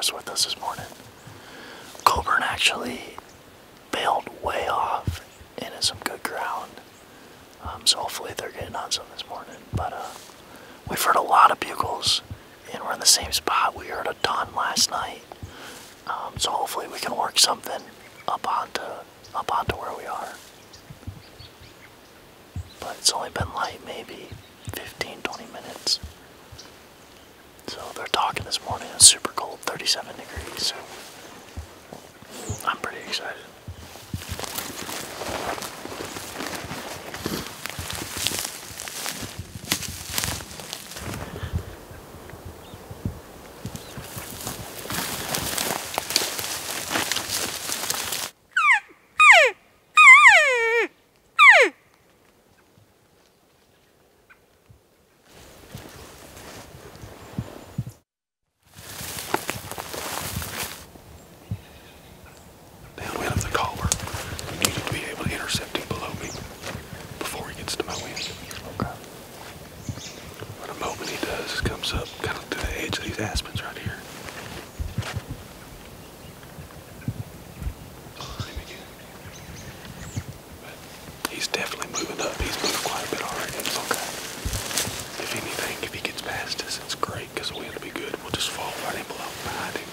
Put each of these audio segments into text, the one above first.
forest with us this morning. Coburn actually bailed way off into some good ground. Um, so hopefully they're getting on some this morning. But uh, we've heard a lot of bugles, and we're in the same spot. We heard a ton last night. Um, so hopefully we can work something up onto up onto where we are. But it's only been like maybe 15, 20 minutes. So they're talking this morning. It's super cold, 37 degrees. So I'm pretty excited. Downwind of the caller. You needed to be able to intercept him below me before he gets to my wind. Okay. But the moment he does, it comes up kind of to the edge of these aspens right here. Him again. But he's definitely moving up. He's moved quite a bit already. Okay. If anything, if he gets past us, it's great because the wind will be good. We'll just fall right in below behind him.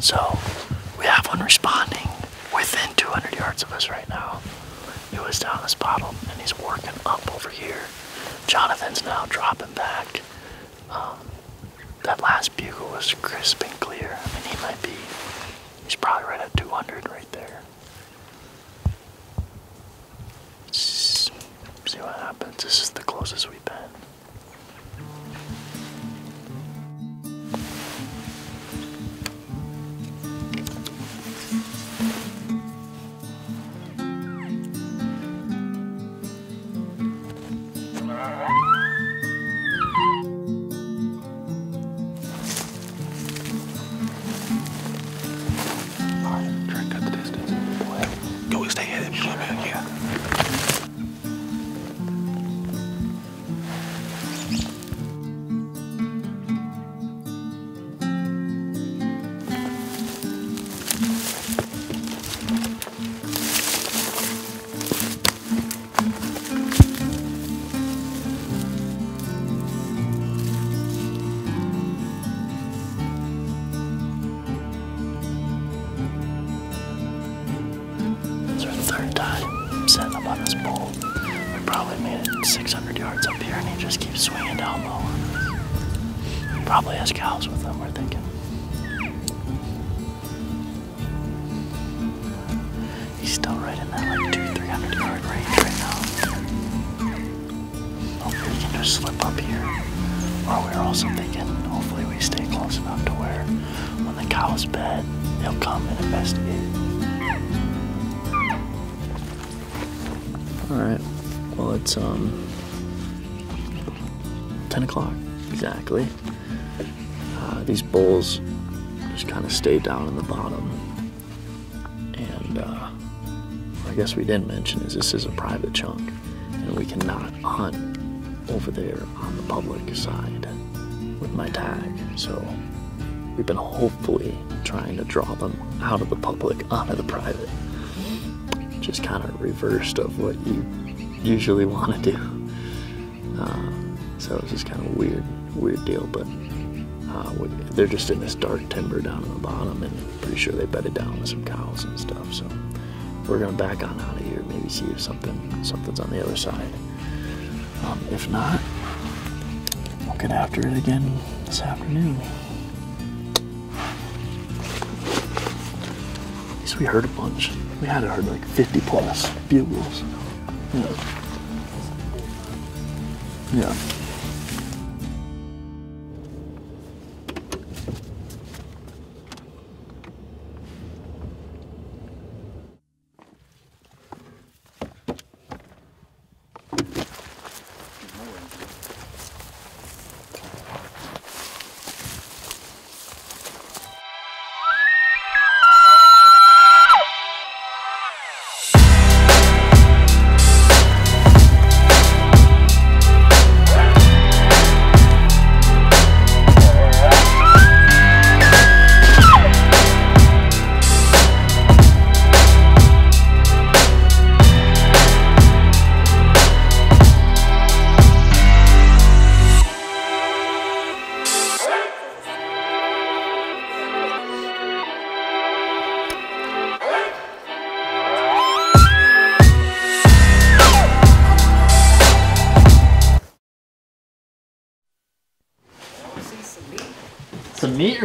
So we have one responding within 200 yards of us right now. He was down this bottom and he's working up over here. Jonathan's now dropping back. Um, that last bugle was crisp and clear. I mean, he might be, he's probably right at 200 right there. See what happens. This is the closest we've been. 600 yards up here, and he just keeps swinging down low on us. Probably has cows with him, we're thinking. He's still right in that like two, 300 yard range right now. Hopefully we can just slip up here. Or we're also thinking, hopefully we stay close enough to where when the cow's bed, he'll come and investigate. All right. Well, it's um 10 o'clock exactly. Uh, these bulls just kind of stay down in the bottom, and uh, I guess we didn't mention is this is a private chunk, and we cannot hunt over there on the public side with my tag. So we've been hopefully trying to draw them out of the public onto the private just kind of reversed of what you usually want to do. Uh, so it's just kind of a weird, weird deal. But uh, they're just in this dark timber down in the bottom, and pretty sure they bedded down with some cows and stuff. So we're gonna back on out of here, maybe see if something, something's on the other side. Um, if not, we'll get after it again this afternoon. At least we heard a bunch. We had heard like 50 plus bugles. Yeah. Yeah.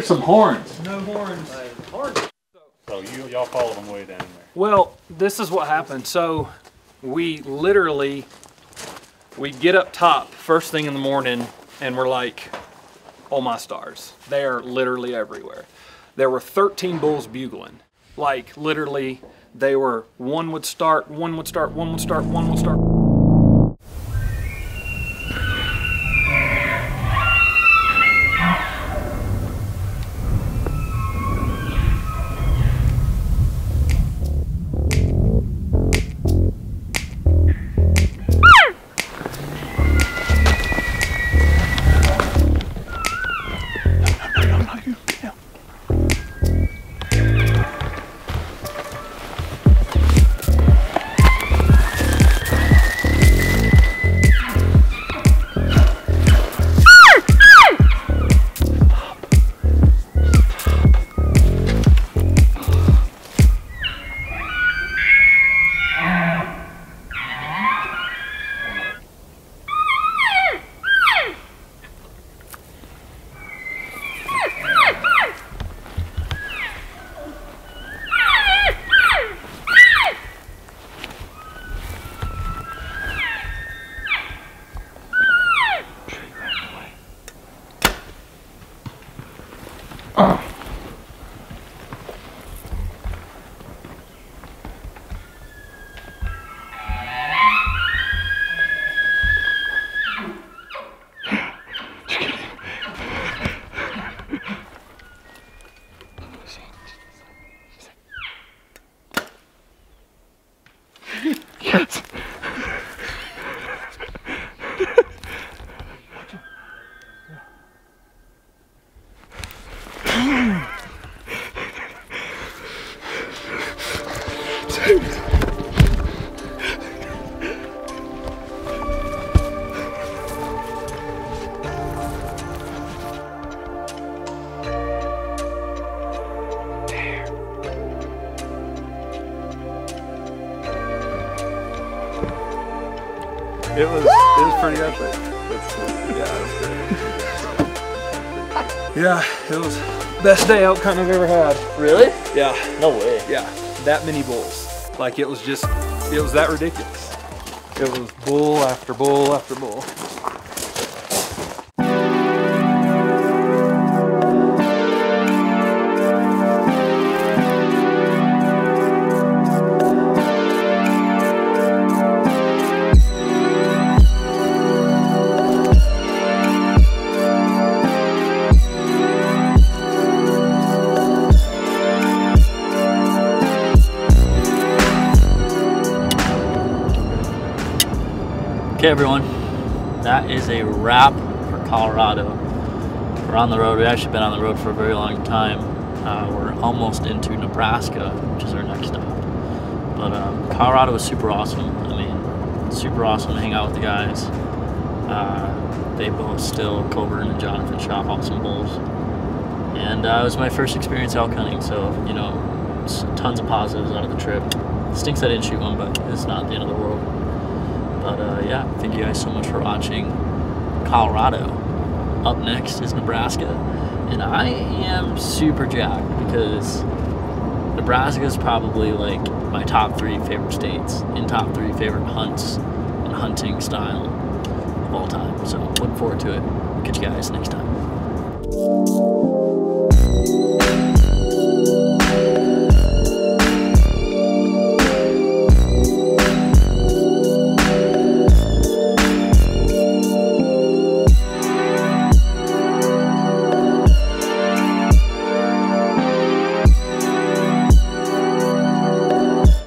Some some horns? No horns. So you y'all followed them way down there. Well, this is what happened. So we literally we get up top first thing in the morning and we're like, oh my stars. They are literally everywhere. There were 13 bulls bugling. Like literally they were one would start, one would start, one would start, one would start. It was it was pretty epic. yeah, it was. Yeah, it was best day elk hunt I've ever had. Really? Yeah, No way. yeah, that many bulls. Like it was just, it was that ridiculous. It was bull after bull after bull. Okay, everyone, that is a wrap for Colorado. We're on the road. We've actually been on the road for a very long time. Uh, we're almost into Nebraska, which is our next stop. But um, Colorado was super awesome. I mean, super awesome to hang out with the guys. Uh, they both still, Coburn and Jonathan, shot awesome bulls. And uh, it was my first experience elk hunting, so, you know, tons of positives out of the trip. Stinks I didn't shoot one, but it's not the end of the world. But uh, yeah, thank you guys so much for watching Colorado. Up next is Nebraska. And I am super jacked because Nebraska is probably like my top three favorite states and top three favorite hunts and hunting style of all time. So look forward to it. Catch you guys next time.